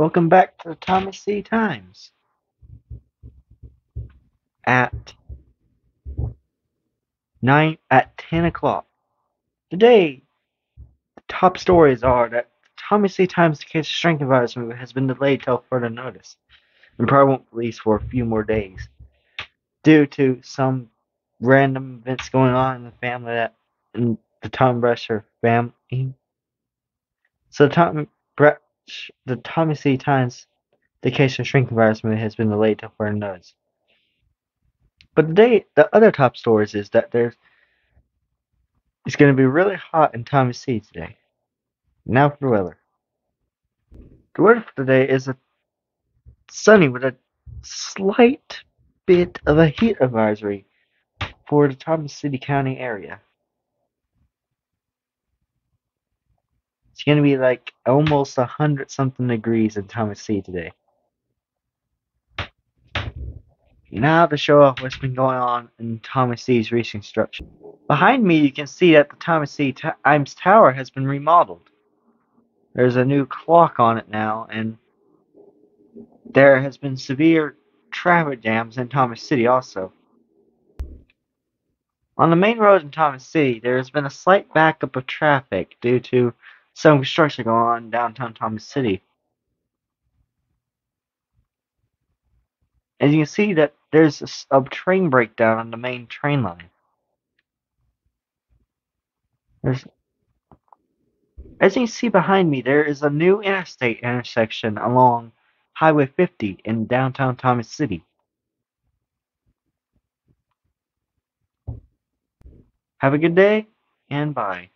Welcome back to the Thomas C. Times. At nine at ten o'clock. Today, the top stories are that Thomas C. Times case of strength virus movement has been delayed till further notice, and probably won't release for a few more days, due to some random events going on in the family that in the Tom Brasher family. So Tom The Thomas C. Times, the case of shrinking virus has been delayed till further notice. But today, the other top stories is that there's it's going to be really hot in Thomas C. today. Now for the weather. The weather for today is a sunny with a slight bit of a heat advisory for the Thomas City County area. It's going to be like almost a hundred something degrees in Thomas C today. Now to show off what's been going on in Thomas C's reconstruction. Behind me you can see that the Thomas C Times Tower has been remodeled. There's a new clock on it now and there has been severe traffic jams in Thomas City also. On the main road in Thomas City, there has been a slight backup of traffic due to some construction going on in downtown Thomas City. As you can see that there's a, a train breakdown on the main train line. There's, as you can see behind me, there is a new interstate intersection along Highway 50 in downtown Thomas City. Have a good day and bye.